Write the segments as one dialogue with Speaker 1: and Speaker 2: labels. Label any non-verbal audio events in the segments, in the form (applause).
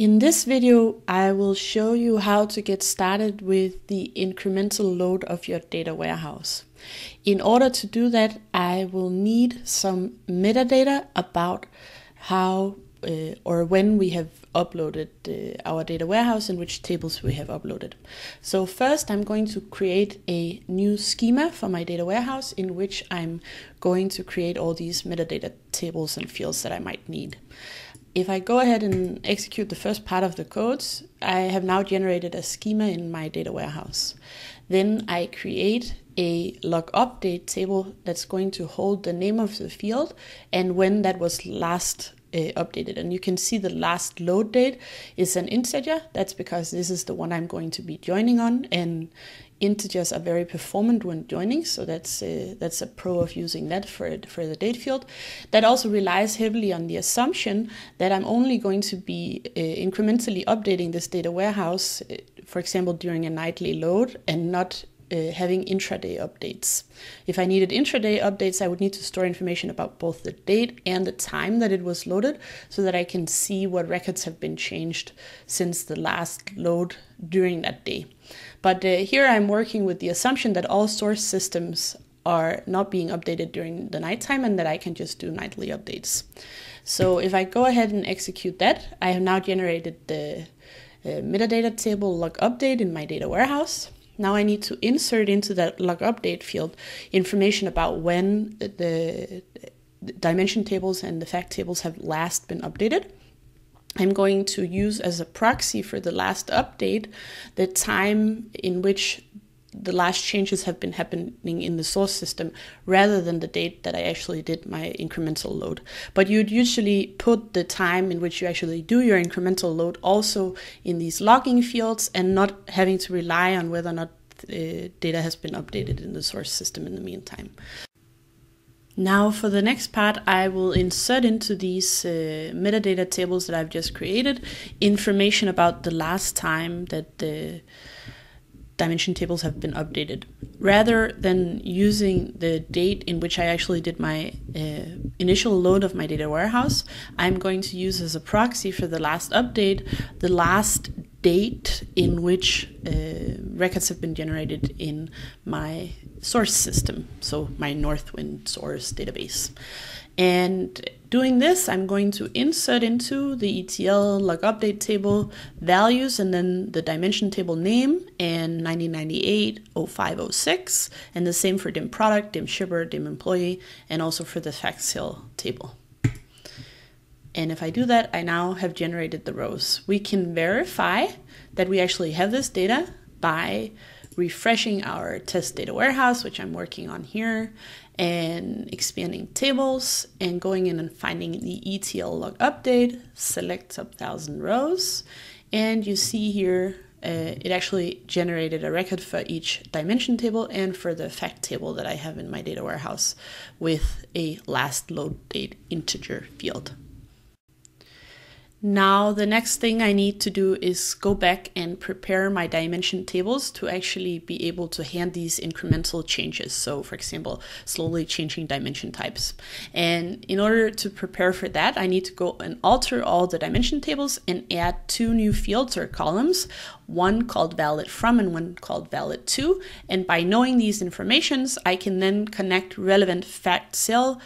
Speaker 1: In this video, I will show you how to get started with the incremental load of your data warehouse. In order to do that, I will need some metadata about how uh, or when we have uploaded uh, our data warehouse and which tables we have uploaded. So first I'm going to create a new schema for my data warehouse in which I'm going to create all these metadata tables and fields that I might need. If I go ahead and execute the first part of the codes, I have now generated a schema in my data warehouse. Then I create a log update table that's going to hold the name of the field and when that was last uh, updated. And you can see the last load date is an integer. That's because this is the one I'm going to be joining on. And integers are very performant when joining, so that's a, that's a pro of using that for for the date field. That also relies heavily on the assumption that I'm only going to be uh, incrementally updating this data warehouse, uh, for example, during a nightly load, and not uh, having intraday updates. If I needed intraday updates, I would need to store information about both the date and the time that it was loaded so that I can see what records have been changed since the last load during that day. But uh, here I'm working with the assumption that all source systems are not being updated during the nighttime and that I can just do nightly updates. So if I go ahead and execute that, I have now generated the uh, metadata table log update in my data warehouse. Now I need to insert into that log update field information about when the dimension tables and the fact tables have last been updated. I'm going to use as a proxy for the last update the time in which the last changes have been happening in the source system rather than the date that I actually did my incremental load. But you'd usually put the time in which you actually do your incremental load also in these logging fields and not having to rely on whether or not uh, data has been updated in the source system in the meantime. Now for the next part, I will insert into these uh, metadata tables that I've just created information about the last time that the dimension tables have been updated. Rather than using the date in which I actually did my uh, initial load of my data warehouse, I'm going to use as a proxy for the last update the last date in which uh, records have been generated in my source system, so my Northwind source database. And doing this, I'm going to insert into the ETL log update table values and then the dimension table name and 1998 0506, and the same for dim product, dim shipper, dim employee, and also for the fact sale table. And if I do that, I now have generated the rows. We can verify that we actually have this data by refreshing our test data warehouse, which I'm working on here, and expanding tables and going in and finding the ETL log update, select sub 1000 rows, and you see here uh, it actually generated a record for each dimension table and for the fact table that I have in my data warehouse with a last load date integer field. Now the next thing I need to do is go back and prepare my dimension tables to actually be able to hand these incremental changes. So for example, slowly changing dimension types. And in order to prepare for that, I need to go and alter all the dimension tables and add two new fields or columns, one called valid from and one called valid to. And by knowing these informations, I can then connect relevant fact sale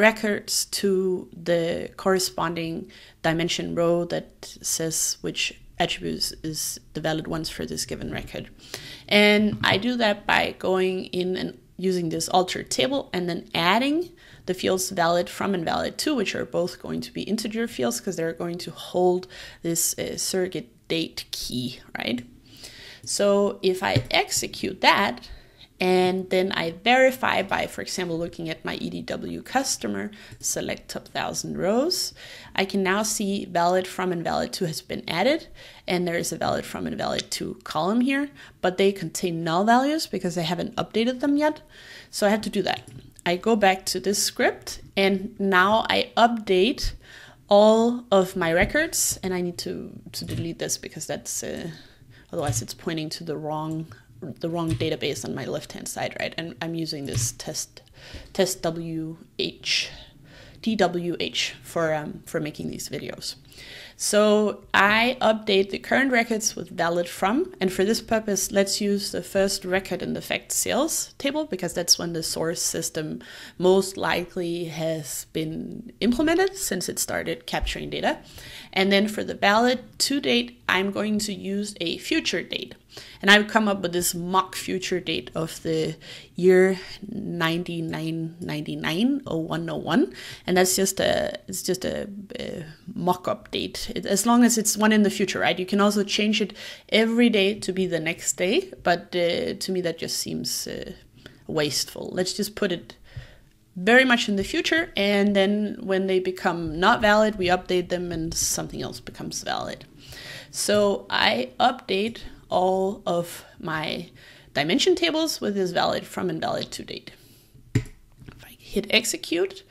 Speaker 1: records to the corresponding dimension row that says which attributes is the valid ones for this given record. And I do that by going in and using this altered table and then adding the fields valid from and valid to, which are both going to be integer fields because they're going to hold this uh, surrogate date key, right? So if I execute that, and then I verify by, for example, looking at my EDW customer, select top 1000 rows. I can now see valid from and valid to has been added, and there is a valid from and valid to column here, but they contain null values because I haven't updated them yet. So I have to do that. I go back to this script, and now I update all of my records, and I need to, to delete this because that's, uh, otherwise it's pointing to the wrong the wrong database on my left hand side, right? And I'm using this test test WH DWH for, um, for making these videos. So I update the current records with valid from, and for this purpose, let's use the first record in the fact sales table because that's when the source system most likely has been implemented since it started capturing data. And then for the valid to date, I'm going to use a future date. And I've come up with this mock future date of the year 9999 or 101. And that's just a, it's just a, a mock-up date. It, as long as it's one in the future, right? You can also change it every day to be the next day. But uh, to me, that just seems uh, wasteful. Let's just put it very much in the future and then when they become not valid we update them and something else becomes valid so i update all of my dimension tables with this valid from and valid to date. If I hit execute,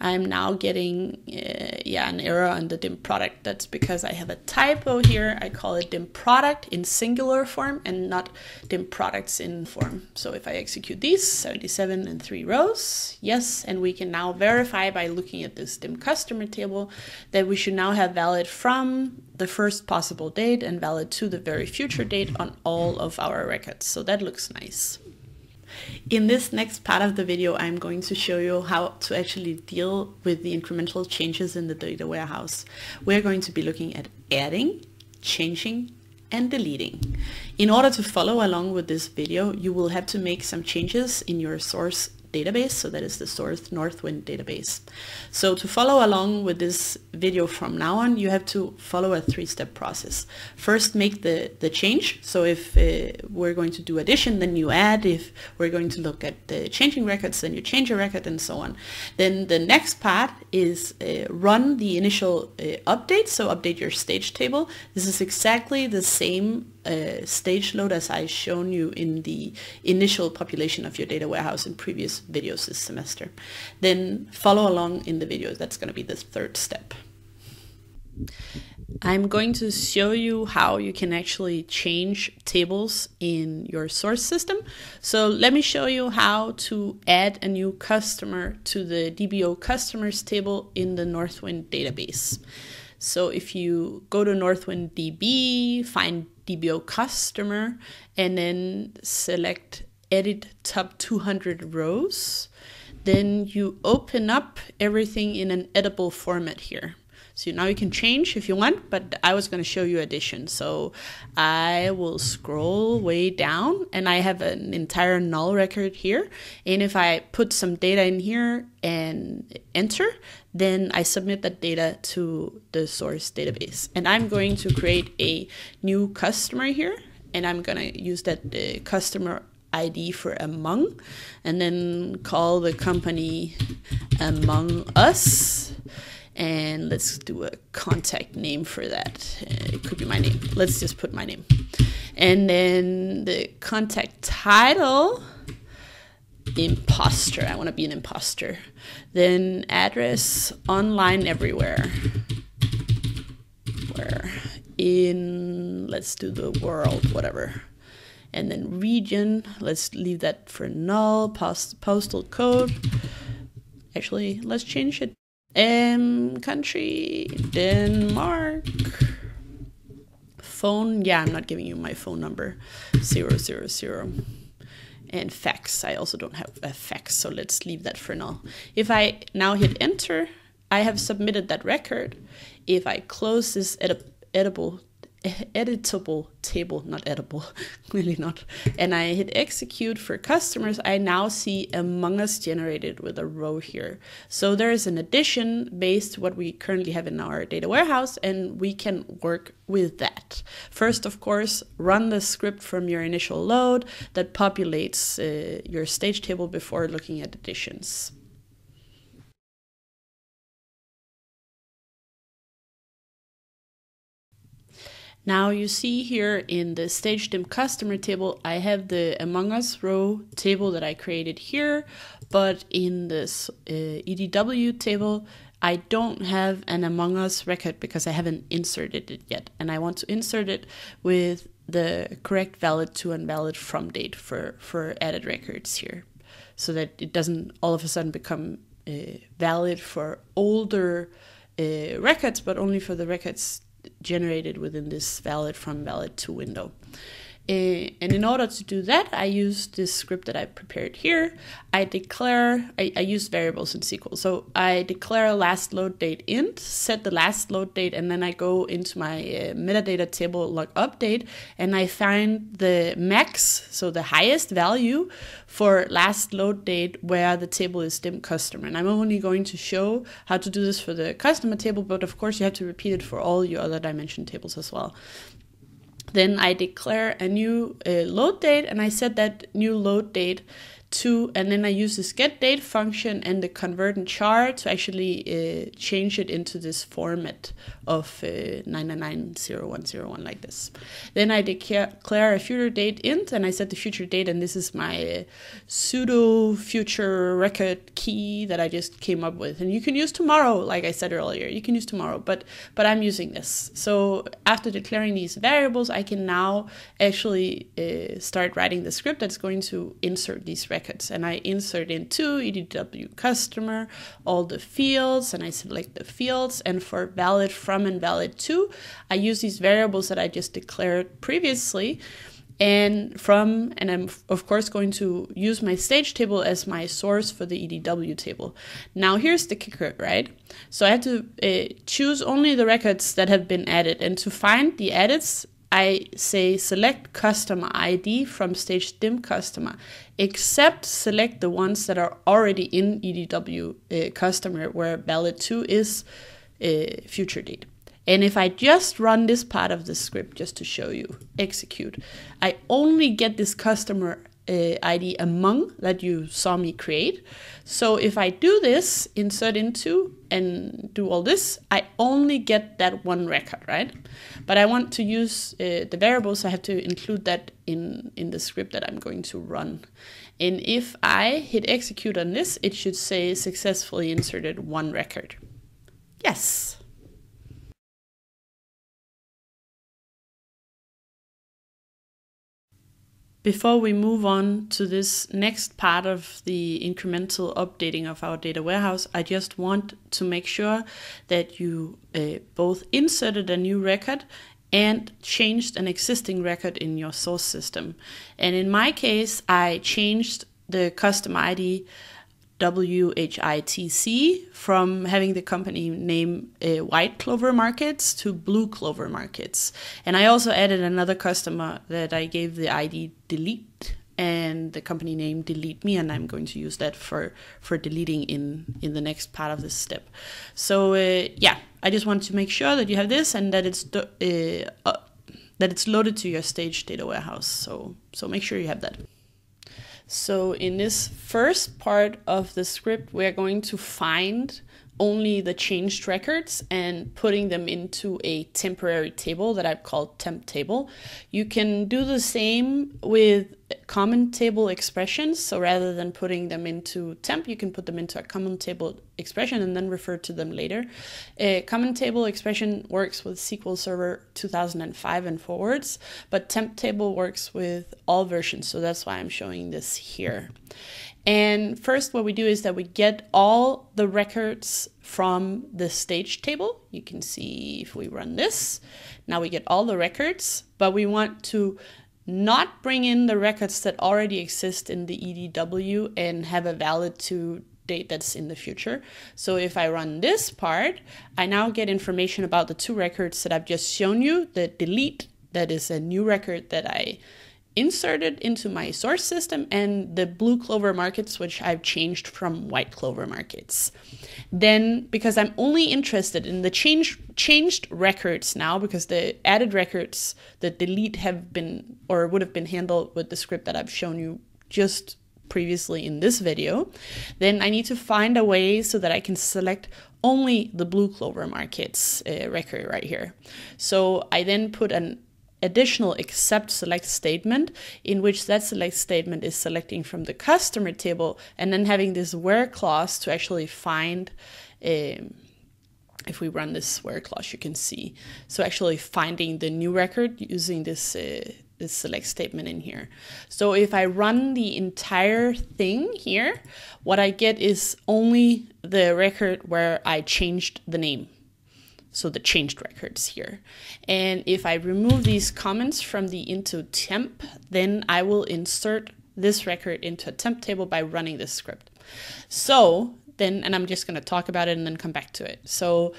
Speaker 1: I'm now getting uh, yeah an error on the dim product. That's because I have a typo here. I call it dim product in singular form and not dim products in form. So if I execute these 77 and three rows, yes, and we can now verify by looking at this dim customer table that we should now have valid from the first possible date and valid to the very future date on all of our records. So that looks nice. In this next part of the video, I'm going to show you how to actually deal with the incremental changes in the data warehouse. We're going to be looking at adding, changing, and deleting. In order to follow along with this video, you will have to make some changes in your source database. So that is the source Northwind database. So to follow along with this video from now on, you have to follow a three-step process. First, make the, the change. So if uh, we're going to do addition, then you add. If we're going to look at the changing records, then you change a record and so on. Then the next part is uh, run the initial uh, update. So update your stage table. This is exactly the same uh, stage load as I shown you in the initial population of your data warehouse in previous videos this semester. Then follow along in the videos. That's going to be the third step. I'm going to show you how you can actually change tables in your source system. So let me show you how to add a new customer to the DBO customers table in the Northwind database. So if you go to Northwind DB, find DBO customer, and then select edit top 200 rows, then you open up everything in an editable format here. So now you can change if you want, but I was going to show you addition. So I will scroll way down and I have an entire null record here. And if I put some data in here and enter, then I submit that data to the source database. And I'm going to create a new customer here and I'm going to use that uh, customer ID for among and then call the company among us and let's do a contact name for that. Uh, it could be my name. Let's just put my name. And then the contact title, imposter. I want to be an imposter. Then address, online everywhere. Where in, let's do the world, whatever. And then region, let's leave that for null. Post, postal code. Actually, let's change it um, country, Denmark. Phone, yeah, I'm not giving you my phone number. Zero zero zero. And fax, I also don't have a fax, so let's leave that for now. If I now hit enter, I have submitted that record. If I close this edit editable editable table, not edible, (laughs) clearly not. And I hit execute for customers, I now see Among Us generated with a row here. So there is an addition based what we currently have in our data warehouse, and we can work with that. First, of course, run the script from your initial load that populates uh, your stage table before looking at additions. Now you see here in the StageDim customer table, I have the Among Us row table that I created here, but in this uh, EDW table, I don't have an Among Us record because I haven't inserted it yet. And I want to insert it with the correct valid to and valid from date for, for added records here so that it doesn't all of a sudden become uh, valid for older uh, records, but only for the records generated within this valid from valid to window. Uh, and in order to do that, I use this script that I prepared here. I declare, I, I, use variables in SQL. So I declare a last load date int, set the last load date, and then I go into my uh, metadata table log update, and I find the max, so the highest value for last load date where the table is dim customer. And I'm only going to show how to do this for the customer table, but of course you have to repeat it for all your other dimension tables as well. Then I declare a new uh, load date and I set that new load date to, and then I use this get date function and the convert and char to actually uh, change it into this format of uh, 9990101 like this. Then I declare a future date int and I set the future date and this is my uh, pseudo future record key that I just came up with. And you can use tomorrow, like I said earlier, you can use tomorrow, but, but I'm using this. So after declaring these variables, I can now actually uh, start writing the script that's going to insert these records and I insert into EDW customer all the fields and I select the fields and for valid from and valid to I use these variables that I just declared previously and from and I'm of course going to use my stage table as my source for the EDW table. Now here's the kicker, right? So I have to uh, choose only the records that have been added and to find the edits I say select customer ID from stage dim customer, except select the ones that are already in EDW uh, customer where valid 2 is uh, future date. And if I just run this part of the script just to show you, execute, I only get this customer uh, ID among that you saw me create. So if I do this, insert into and do all this, I only get that one record, right? But I want to use uh, the variables, I have to include that in, in the script that I'm going to run. And if I hit execute on this, it should say successfully inserted one record. Yes. Before we move on to this next part of the incremental updating of our data warehouse, I just want to make sure that you uh, both inserted a new record and changed an existing record in your source system. And in my case, I changed the custom ID WHITC from having the company name uh, White Clover Markets to Blue Clover Markets. And I also added another customer that I gave the ID delete and the company name delete me and i'm going to use that for for deleting in in the next part of this step. So uh, yeah i just want to make sure that you have this and that it's uh, uh, that it's loaded to your stage data warehouse. So so make sure you have that so in this first part of the script, we're going to find only the changed records and putting them into a temporary table that I've called temp table. You can do the same with common table expressions. So rather than putting them into temp, you can put them into a common table expression and then refer to them later. A common table expression works with SQL Server 2005 and forwards, but temp table works with all versions. So that's why I'm showing this here. And first, what we do is that we get all the records from the stage table. You can see if we run this. Now we get all the records, but we want to not bring in the records that already exist in the EDW and have a valid to date that's in the future. So if I run this part, I now get information about the two records that I've just shown you, the delete, that is a new record that I inserted into my source system and the blue clover markets which I've changed from white clover markets. Then because I'm only interested in the change changed records now because the added records the delete have been or would have been handled with the script that I've shown you just previously in this video, then I need to find a way so that I can select only the blue clover markets uh, record right here. So I then put an additional except select statement in which that select statement is selecting from the customer table and then having this where clause to actually find um, if we run this where clause you can see so actually finding the new record using this uh, this select statement in here. So if I run the entire thing here, what I get is only the record where I changed the name. So the changed records here. And if I remove these comments from the into temp, then I will insert this record into a temp table by running this script. So then, and I'm just going to talk about it and then come back to it. So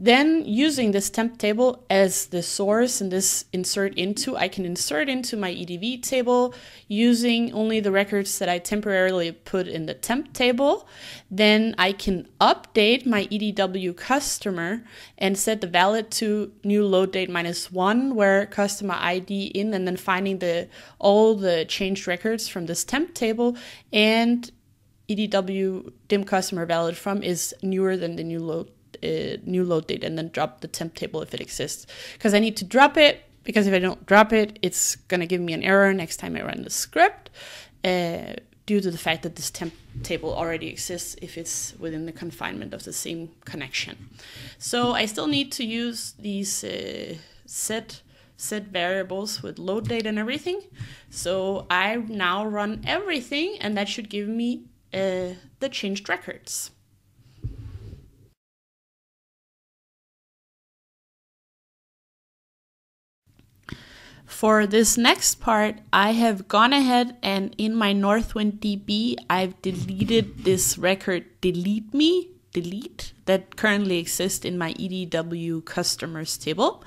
Speaker 1: then using this temp table as the source and this insert into, I can insert into my EDW table using only the records that I temporarily put in the temp table. Then I can update my EDW customer and set the valid to new load date minus one, where customer ID in, and then finding the all the changed records from this temp table and EDW dim customer valid from is newer than the new load uh, new load date and then drop the temp table if it exists. Because I need to drop it because if I don't drop it it's gonna give me an error next time I run the script uh, due to the fact that this temp table already exists if it's within the confinement of the same connection. So I still need to use these uh, set set variables with load date and everything. So I now run everything and that should give me uh, the changed records. For this next part, I have gone ahead and in my Northwind DB, I've deleted this record delete me, delete, that currently exists in my EDW customers table.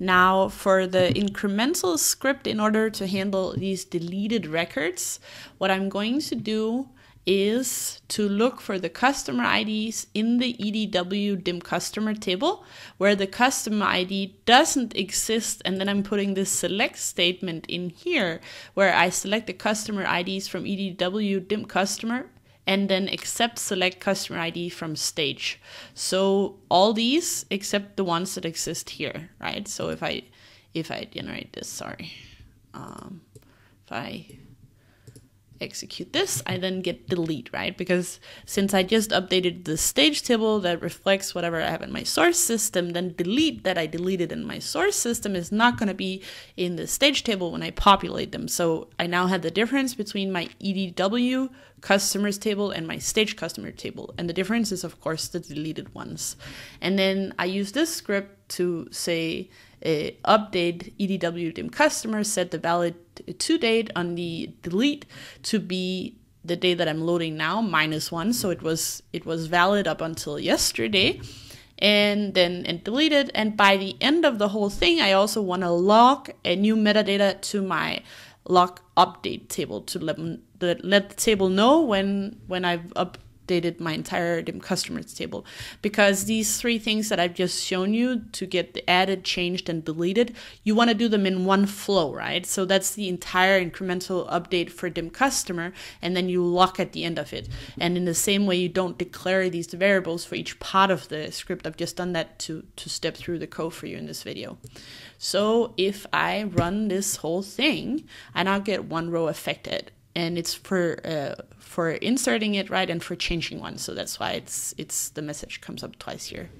Speaker 1: Now, for the incremental script, in order to handle these deleted records, what I'm going to do is to look for the customer IDs in the EDW dim customer table where the customer ID doesn't exist. And then I'm putting this select statement in here where I select the customer IDs from EDW dim customer and then except select customer ID from stage. So all these except the ones that exist here, right? So if I if I generate this, sorry, um, if I execute this, I then get delete, right? Because since I just updated the stage table that reflects whatever I have in my source system, then delete that I deleted in my source system is not going to be in the stage table when I populate them. So I now have the difference between my EDW customers table and my stage customer table. And the difference is, of course, the deleted ones. And then I use this script to say, uh, update EDW dim customer, set the valid to date on the delete to be the day that I'm loading now minus one. So it was it was valid up until yesterday and then and delete it. And by the end of the whole thing, I also want to log a new metadata to my log update table to let, let the table know when when I've up updated my entire DIM customers table because these three things that I've just shown you to get added, changed, and deleted, you want to do them in one flow, right? So that's the entire incremental update for dim customer, and then you lock at the end of it. And in the same way, you don't declare these variables for each part of the script. I've just done that to, to step through the code for you in this video. So if I run this whole thing, I now get one row affected and it's for uh, for inserting it right and for changing one. So that's why it's it's the message comes up twice here